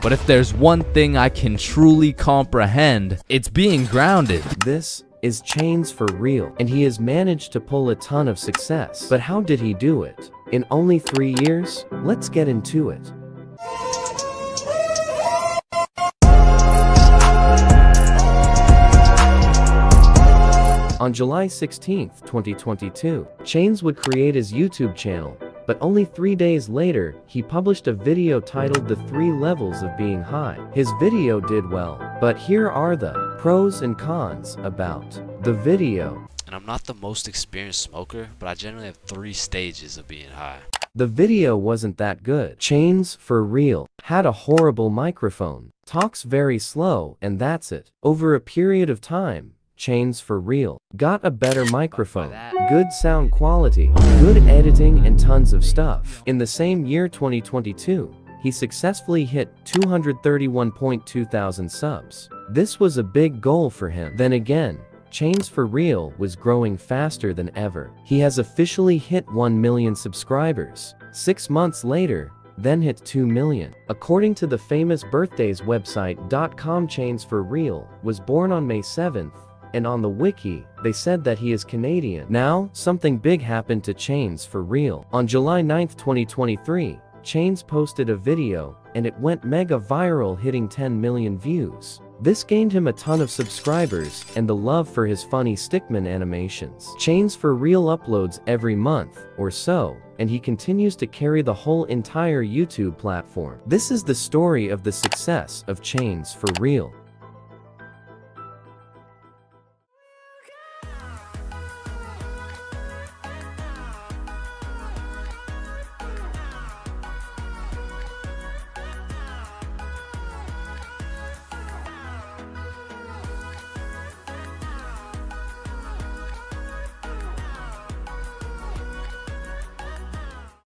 But if there's one thing I can truly comprehend, it's being grounded. This is Chains for real, and he has managed to pull a ton of success. But how did he do it? In only three years? Let's get into it. On July 16, 2022, Chains would create his YouTube channel, but only three days later, he published a video titled The Three Levels of Being High. His video did well, but here are the pros and cons about the video. And I'm not the most experienced smoker, but I generally have three stages of being high. The video wasn't that good. Chains, for real, had a horrible microphone, talks very slow, and that's it. Over a period of time, Chains for real. Got a better microphone, good sound quality, good editing and tons of stuff. In the same year 2022, he successfully hit 231.2 thousand subs. This was a big goal for him. Then again, Chains for Real was growing faster than ever. He has officially hit 1 million subscribers. Six months later, then hit 2 million. According to the famous birthdays website .com Chains for Real was born on May 7th, and on the wiki, they said that he is Canadian. Now, something big happened to Chains for real. On July 9, 2023, Chains posted a video, and it went mega viral hitting 10 million views. This gained him a ton of subscribers and the love for his funny stickman animations. Chains for Real uploads every month or so, and he continues to carry the whole entire YouTube platform. This is the story of the success of Chains for Real.